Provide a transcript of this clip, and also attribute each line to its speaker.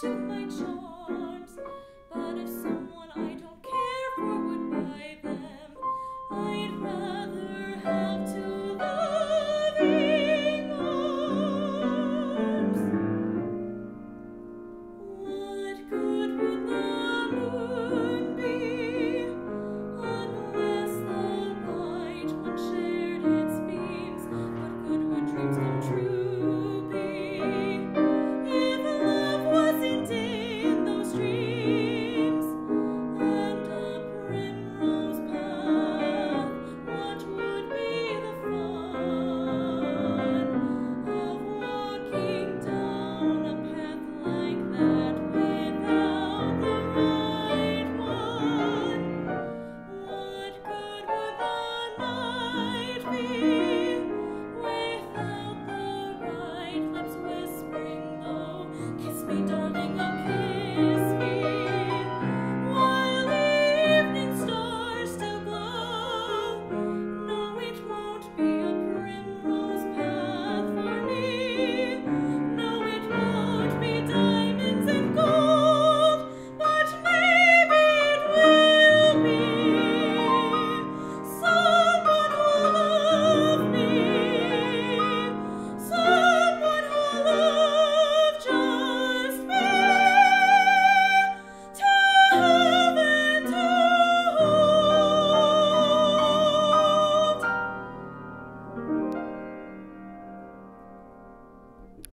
Speaker 1: to my joy.